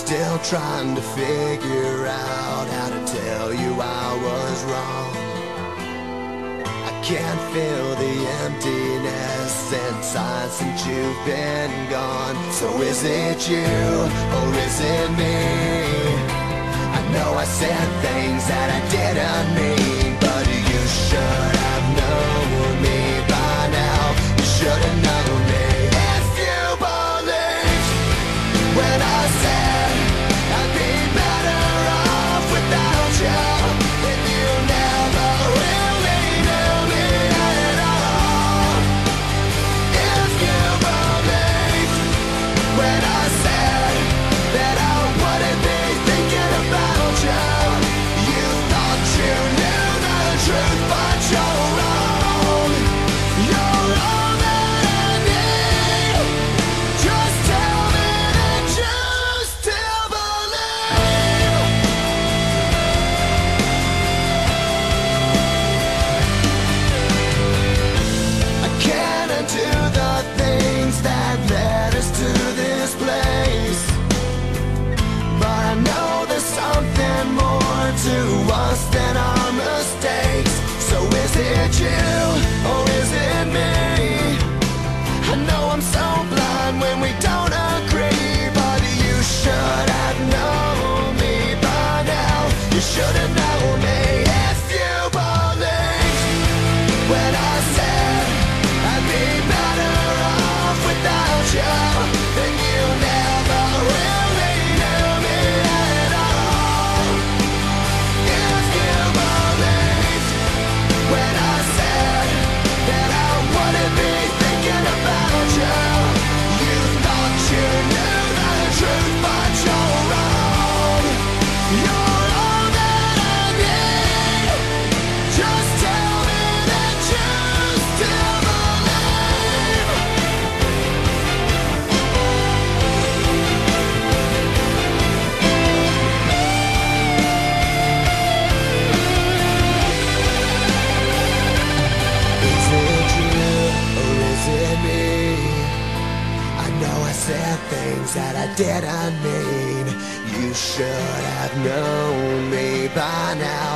Still trying to figure out how to tell you I was wrong. I can't feel the emptiness inside since you've been gone. So is it you or is it me? I know I said things truth said things that I didn't mean. You should have known me by now.